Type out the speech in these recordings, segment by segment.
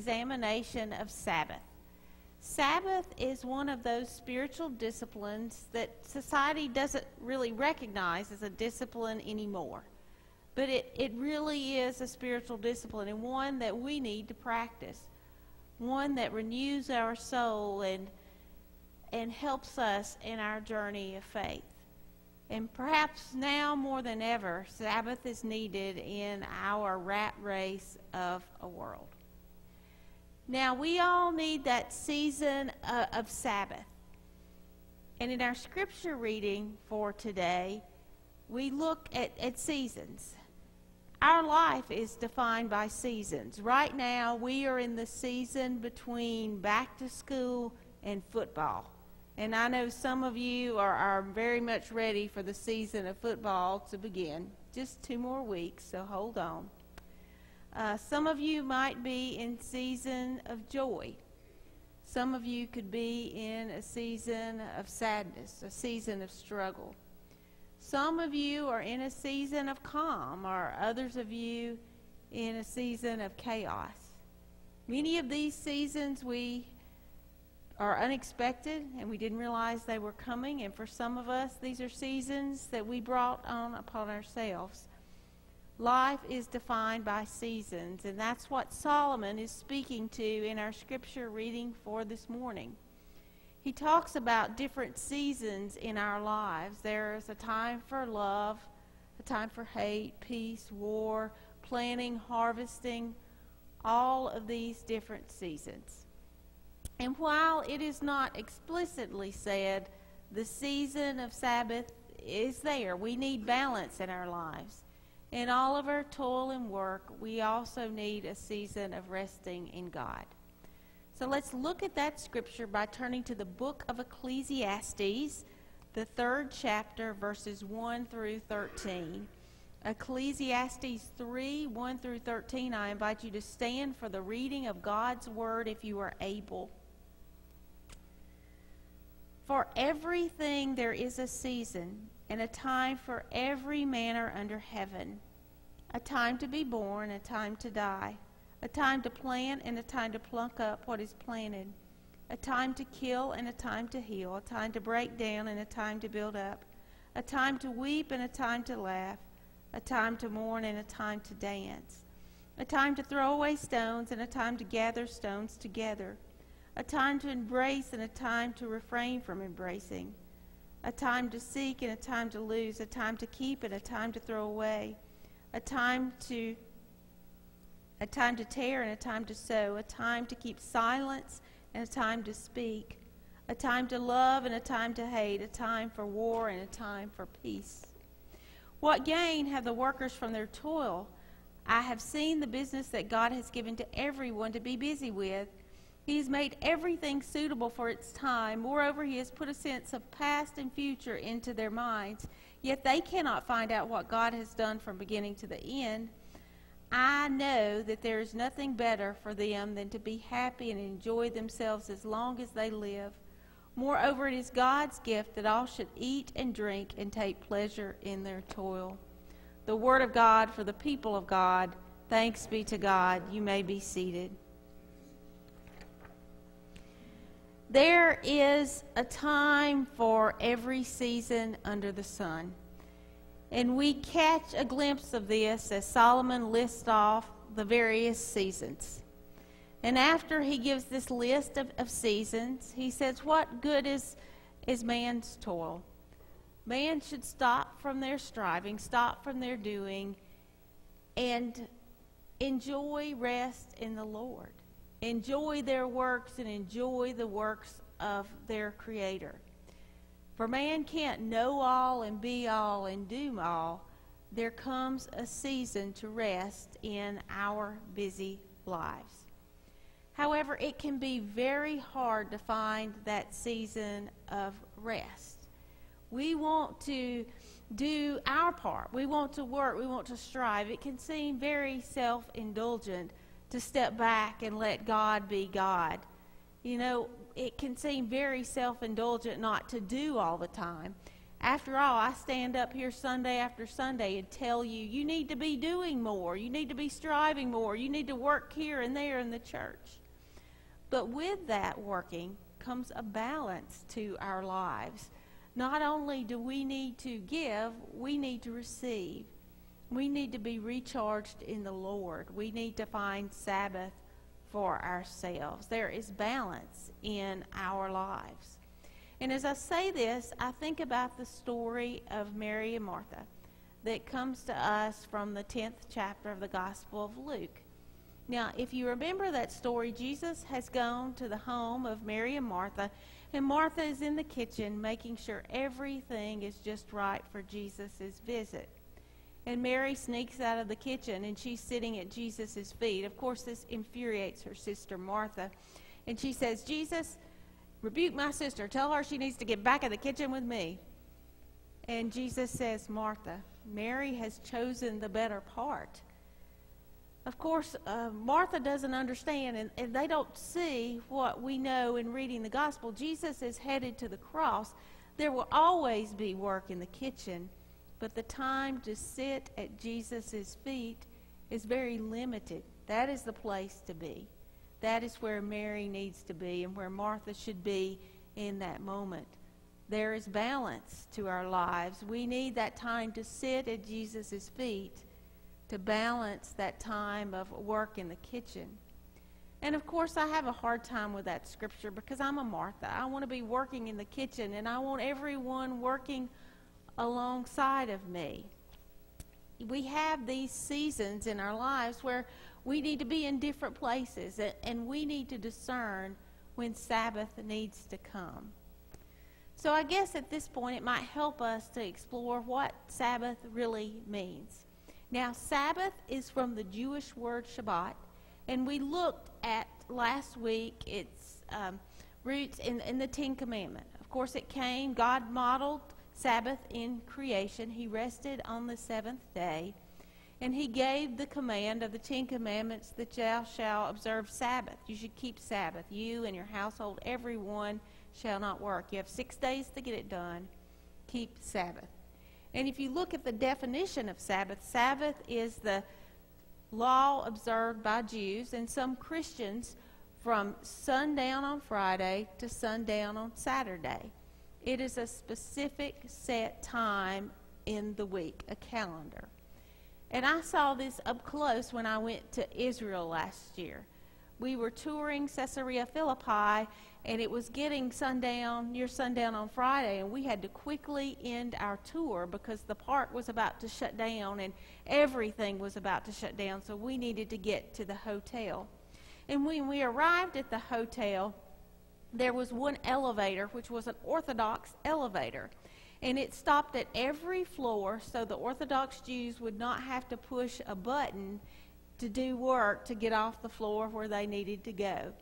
examination of Sabbath. Sabbath is one of those spiritual disciplines that society doesn't really recognize as a discipline anymore. But it, it really is a spiritual discipline and one that we need to practice. One that renews our soul and, and helps us in our journey of faith. And perhaps now more than ever, Sabbath is needed in our rat race of a world. Now, we all need that season uh, of Sabbath. And in our scripture reading for today, we look at, at seasons. Our life is defined by seasons. Right now, we are in the season between back to school and football. And I know some of you are, are very much ready for the season of football to begin. Just two more weeks, so hold on. Uh, some of you might be in season of joy. Some of you could be in a season of sadness, a season of struggle. Some of you are in a season of calm, or others of you in a season of chaos. Many of these seasons we are unexpected and we didn't realize they were coming, and for some of us, these are seasons that we brought on upon ourselves. Life is defined by seasons, and that's what Solomon is speaking to in our scripture reading for this morning. He talks about different seasons in our lives. There is a time for love, a time for hate, peace, war, planting, harvesting, all of these different seasons. And while it is not explicitly said, the season of Sabbath is there. We need balance in our lives. In all of our toil and work, we also need a season of resting in God. So let's look at that scripture by turning to the book of Ecclesiastes, the third chapter, verses 1 through 13. Ecclesiastes 3 1 through 13. I invite you to stand for the reading of God's word if you are able. For everything there is a season and a time for every manner under heaven a time to be born, a time to die, a time to plant and a time to pluck up what is planted, a time to kill and a time to heal, a time to break down and a time to build up, a time to weep and a time to laugh, a time to mourn and a time to dance, a time to throw away stones and a time to gather stones together, a time to embrace and a time to refrain from embracing a time to seek and a time to lose, a time to keep and a time to throw away, a time to a time to tear and a time to sow, a time to keep silence and a time to speak, a time to love and a time to hate, a time for war and a time for peace. What gain have the workers from their toil? I have seen the business that God has given to everyone to be busy with he has made everything suitable for its time. Moreover, He has put a sense of past and future into their minds. Yet they cannot find out what God has done from beginning to the end. I know that there is nothing better for them than to be happy and enjoy themselves as long as they live. Moreover, it is God's gift that all should eat and drink and take pleasure in their toil. The Word of God for the people of God. Thanks be to God. You may be seated. There is a time for every season under the sun. And we catch a glimpse of this as Solomon lists off the various seasons. And after he gives this list of, of seasons, he says, What good is, is man's toil? Man should stop from their striving, stop from their doing, and enjoy rest in the Lord enjoy their works and enjoy the works of their Creator. For man can't know all and be all and do all. There comes a season to rest in our busy lives. However, it can be very hard to find that season of rest. We want to do our part. We want to work. We want to strive. It can seem very self indulgent to step back and let God be God. You know, it can seem very self indulgent not to do all the time. After all, I stand up here Sunday after Sunday and tell you, you need to be doing more. You need to be striving more. You need to work here and there in the church. But with that working comes a balance to our lives. Not only do we need to give, we need to receive. We need to be recharged in the Lord. We need to find Sabbath for ourselves. There is balance in our lives. And as I say this, I think about the story of Mary and Martha that comes to us from the 10th chapter of the Gospel of Luke. Now, if you remember that story, Jesus has gone to the home of Mary and Martha, and Martha is in the kitchen making sure everything is just right for Jesus' visit. And Mary sneaks out of the kitchen and she's sitting at Jesus' feet. Of course, this infuriates her sister Martha. And she says, Jesus, rebuke my sister. Tell her she needs to get back in the kitchen with me. And Jesus says, Martha, Mary has chosen the better part. Of course, uh, Martha doesn't understand, and, and they don't see what we know in reading the gospel. Jesus is headed to the cross. There will always be work in the kitchen but the time to sit at Jesus' feet is very limited. That is the place to be. That is where Mary needs to be and where Martha should be in that moment. There is balance to our lives. We need that time to sit at Jesus' feet to balance that time of work in the kitchen. And of course, I have a hard time with that scripture because I'm a Martha. I want to be working in the kitchen and I want everyone working alongside of me. We have these seasons in our lives where we need to be in different places and we need to discern when Sabbath needs to come. So I guess at this point it might help us to explore what Sabbath really means. Now, Sabbath is from the Jewish word Shabbat, and we looked at last week its um, roots in, in the Ten Commandment. Of course, it came, God modeled Sabbath in creation. He rested on the seventh day. And he gave the command of the Ten Commandments that thou shalt observe Sabbath. You should keep Sabbath. You and your household, everyone shall not work. You have six days to get it done. Keep Sabbath. And if you look at the definition of Sabbath, Sabbath is the law observed by Jews and some Christians from sundown on Friday to sundown on Saturday. It is a specific set time in the week, a calendar. And I saw this up close when I went to Israel last year. We were touring Caesarea Philippi, and it was getting sundown, near sundown on Friday, and we had to quickly end our tour because the park was about to shut down and everything was about to shut down, so we needed to get to the hotel. And when we arrived at the hotel, there was one elevator, which was an Orthodox elevator. And it stopped at every floor so the Orthodox Jews would not have to push a button to do work to get off the floor where they needed to go.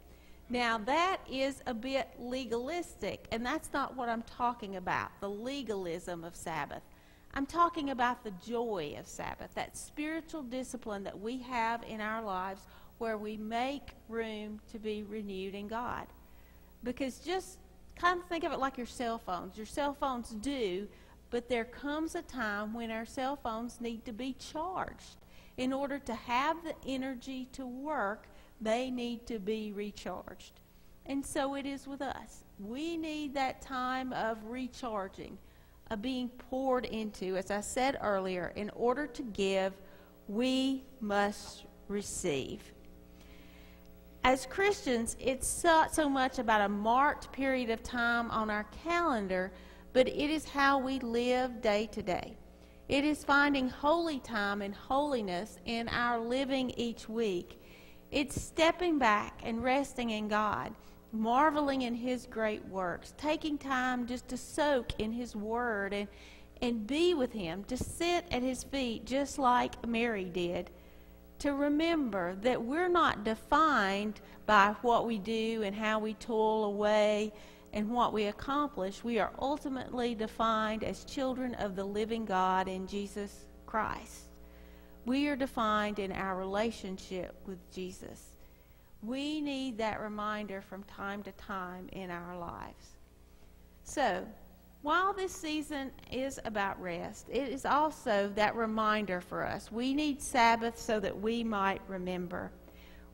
Now, that is a bit legalistic, and that's not what I'm talking about the legalism of Sabbath. I'm talking about the joy of Sabbath, that spiritual discipline that we have in our lives where we make room to be renewed in God. Because just kind of think of it like your cell phones. Your cell phones do, but there comes a time when our cell phones need to be charged. In order to have the energy to work, they need to be recharged. And so it is with us. We need that time of recharging, of being poured into. As I said earlier, in order to give, we must receive as Christians, it's not so much about a marked period of time on our calendar, but it is how we live day to day. It is finding holy time and holiness in our living each week. It's stepping back and resting in God, marveling in His great works, taking time just to soak in His Word and, and be with Him, to sit at His feet just like Mary did to remember that we're not defined by what we do and how we toil away and what we accomplish. We are ultimately defined as children of the living God in Jesus Christ. We are defined in our relationship with Jesus. We need that reminder from time to time in our lives. So, while this season is about rest, it is also that reminder for us. We need Sabbath so that we might remember.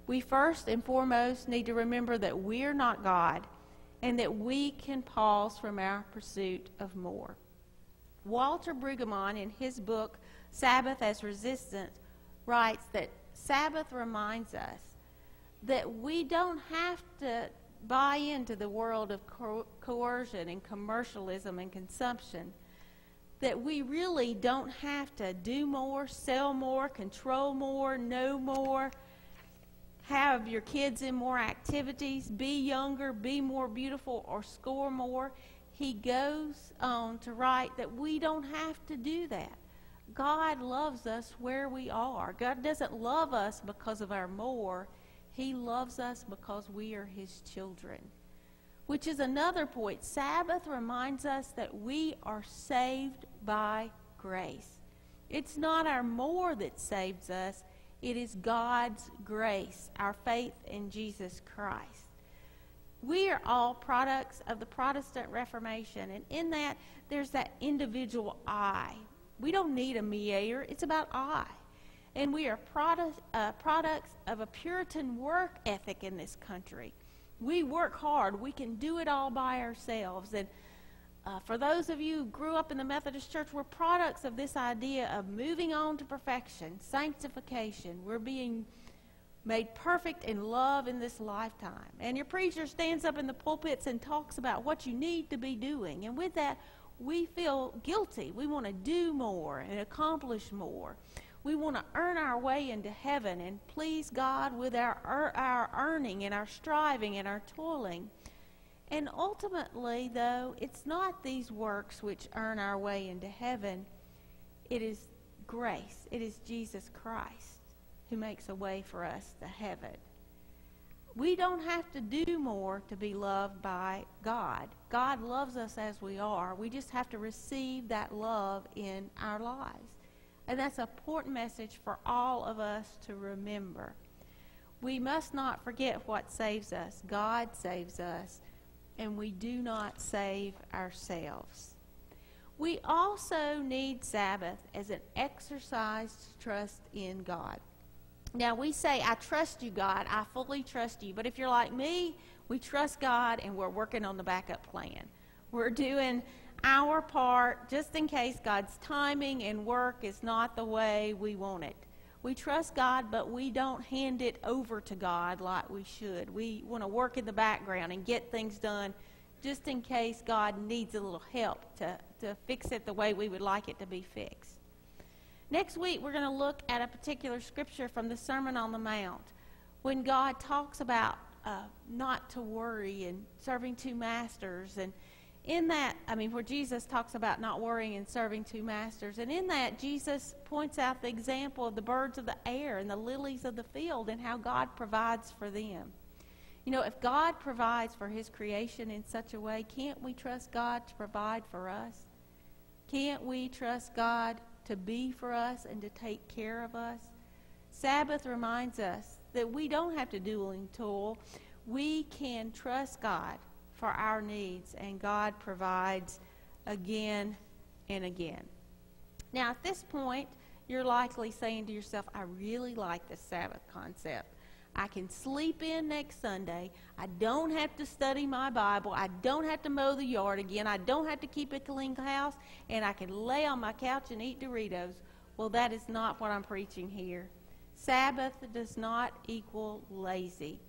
We first and foremost need to remember that we're not God and that we can pause from our pursuit of more. Walter Brueggemann, in his book Sabbath as Resistance, writes that Sabbath reminds us that we don't have to buy into the world of co- coercion and commercialism and consumption. That we really don't have to do more, sell more, control more, know more, have your kids in more activities, be younger, be more beautiful, or score more. He goes on to write that we don't have to do that. God loves us where we are. God doesn't love us because of our more. He loves us because we are His children. Which is another point. Sabbath reminds us that we are saved by grace. It's not our more that saves us, it is God's grace, our faith in Jesus Christ. We are all products of the Protestant Reformation, and in that, there's that individual I. We don't need a mediator, it's about I and we are product, uh, products of a Puritan work ethic in this country. We work hard. We can do it all by ourselves. And uh, for those of you who grew up in the Methodist Church, we're products of this idea of moving on to perfection, sanctification. We're being made perfect in love in this lifetime. And your preacher stands up in the pulpits and talks about what you need to be doing. And with that, we feel guilty. We want to do more and accomplish more. We want to earn our way into heaven and please God with our, our earning and our striving and our toiling. And ultimately, though, it's not these works which earn our way into heaven. It is grace. It is Jesus Christ who makes a way for us to heaven. We don't have to do more to be loved by God. God loves us as we are. We just have to receive that love in our lives. And that's an important message for all of us to remember. We must not forget what saves us. God saves us, and we do not save ourselves. We also need Sabbath as an exercise to trust in God. Now, we say, I trust you, God. I fully trust you. But if you're like me, we trust God and we're working on the backup plan. We're doing our part just in case God's timing and work is not the way we want it. We trust God, but we don't hand it over to God like we should. We want to work in the background and get things done just in case God needs a little help to, to fix it the way we would like it to be fixed. Next week, we're going to look at a particular scripture from the Sermon on the Mount when God talks about uh, not to worry and serving two masters and in that, I mean, where Jesus talks about not worrying and serving two masters, and in that, Jesus points out the example of the birds of the air and the lilies of the field and how God provides for them. You know, if God provides for his creation in such a way, can't we trust God to provide for us? Can't we trust God to be for us and to take care of us? Sabbath reminds us that we don't have to duel and toil. We can trust God for our needs, and God provides again and again. Now, at this point, you're likely saying to yourself, I really like the Sabbath concept. I can sleep in next Sunday. I don't have to study my Bible. I don't have to mow the yard again. I don't have to keep a clean house. And I can lay on my couch and eat Doritos. Well, that is not what I'm preaching here. Sabbath does not equal lazy.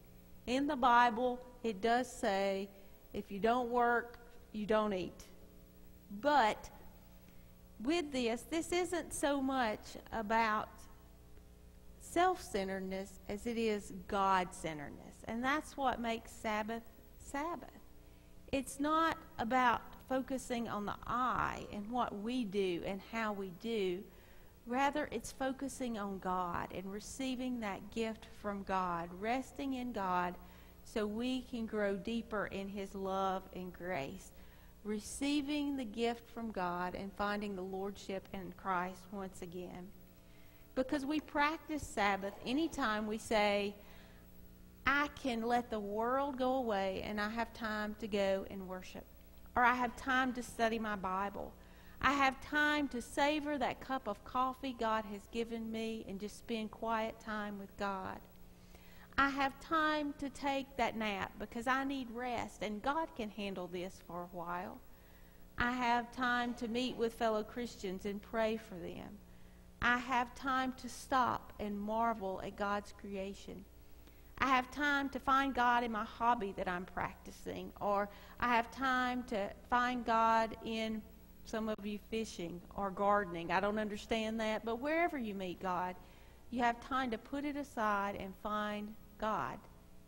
In the Bible, it does say if you don't work, you don't eat. But with this, this isn't so much about self centeredness as it is God centeredness. And that's what makes Sabbath Sabbath. It's not about focusing on the I and what we do and how we do. Rather, it's focusing on God and receiving that gift from God, resting in God so we can grow deeper in His love and grace, receiving the gift from God and finding the Lordship in Christ once again. Because we practice Sabbath anytime we say, I can let the world go away and I have time to go and worship. or I have time to study my Bible. I have time to savor that cup of coffee God has given me and just spend quiet time with God. I have time to take that nap because I need rest and God can handle this for a while. I have time to meet with fellow Christians and pray for them. I have time to stop and marvel at God's creation. I have time to find God in my hobby that I'm practicing, or I have time to find God in some of you fishing or gardening. I don't understand that, but wherever you meet God, you have time to put it aside and find God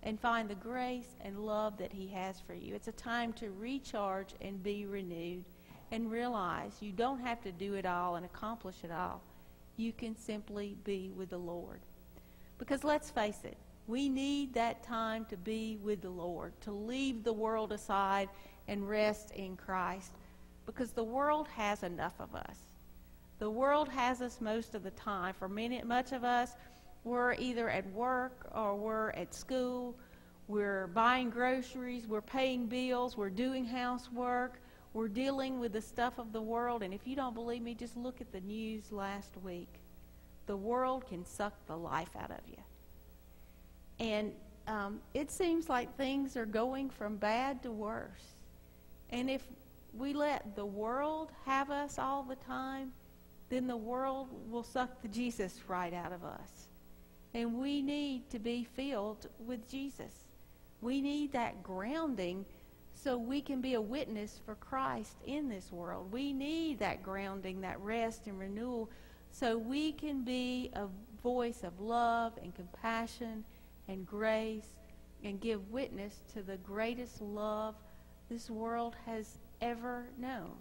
and find the grace and love that He has for you. It's a time to recharge and be renewed and realize you don't have to do it all and accomplish it all. You can simply be with the Lord. Because let's face it, we need that time to be with the Lord, to leave the world aside and rest in Christ. Because the world has enough of us. The world has us most of the time. For many, much of us, we're either at work or we're at school. We're buying groceries. We're paying bills. We're doing housework. We're dealing with the stuff of the world. And if you don't believe me, just look at the news last week. The world can suck the life out of you. And um, it seems like things are going from bad to worse. And if we let the world have us all the time, then the world will suck the Jesus right out of us. And we need to be filled with Jesus. We need that grounding so we can be a witness for Christ in this world. We need that grounding, that rest and renewal, so we can be a voice of love and compassion and grace and give witness to the greatest love this world has ever known.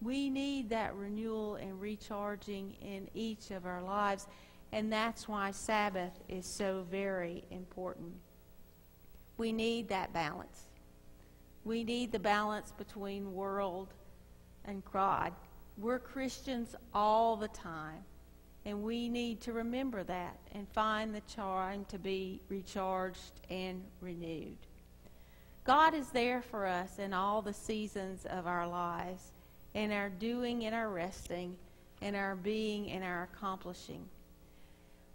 We need that renewal and recharging in each of our lives, and that's why Sabbath is so very important. We need that balance. We need the balance between world and God. We're Christians all the time. And we need to remember that and find the time to be recharged and renewed. God is there for us in all the seasons of our lives, in our doing and our resting, in our being and our accomplishing.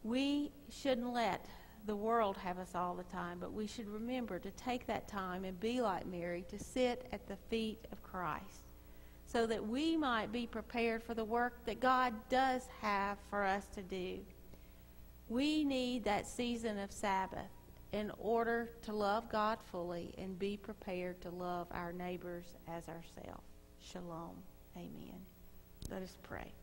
We shouldn't let the world have us all the time, but we should remember to take that time and be like Mary, to sit at the feet of Christ so that we might be prepared for the work that God does have for us to do. We need that season of Sabbath in order to love God fully and be prepared to love our neighbors as ourselves. Shalom. Amen. Let us pray.